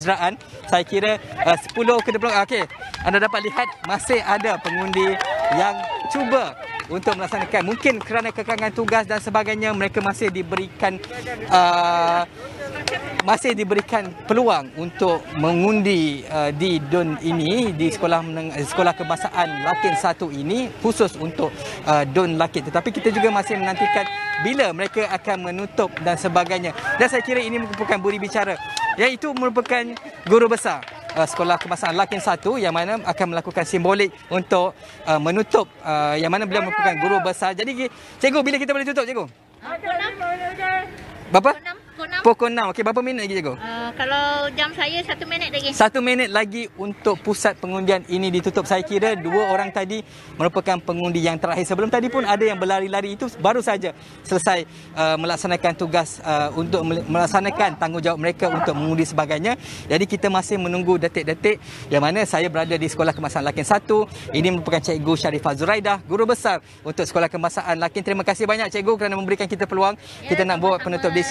Zraan, saya kira uh, 10 ke 20 okey. Anda dapat lihat masih ada pengundi yang cuba untuk melaksanakan mungkin kerana kekangan tugas dan sebagainya mereka masih diberikan uh, masih diberikan peluang untuk mengundi uh, di DUN ini di sekolah meneng- eh, sekolah kebangsaan Lakin 1 ini khusus untuk uh, DUN Lakin. Tetapi kita juga masih menantikan bila mereka akan menutup dan sebagainya. Dan saya kira ini merupakan budi bicara iaitu merupakan guru besar uh, sekolah kebangsaan Lakin 1 yang mana akan melakukan simbolik untuk uh, menutup uh, yang mana beliau merupakan guru besar. Jadi cikgu bila kita boleh tutup cikgu? Berapa Pukul 6. pukul 6 okey berapa minit lagi cikgu Uh, kalau jam saya satu minit lagi. Satu minit lagi untuk pusat pengundian ini ditutup. Saya kira dua orang tadi merupakan pengundi yang terakhir. Sebelum tadi pun ada yang berlari-lari itu baru saja selesai uh, melaksanakan tugas uh, untuk mel- melaksanakan tanggungjawab mereka untuk mengundi sebagainya. Jadi kita masih menunggu detik-detik yang mana saya berada di Sekolah Kebangsaan Lakin 1. Ini merupakan Cikgu Sharifah Zuraidah, guru besar untuk Sekolah Kebangsaan Lakin. Terima kasih banyak Cikgu kerana memberikan kita peluang. Kita nak buat penutup di sini.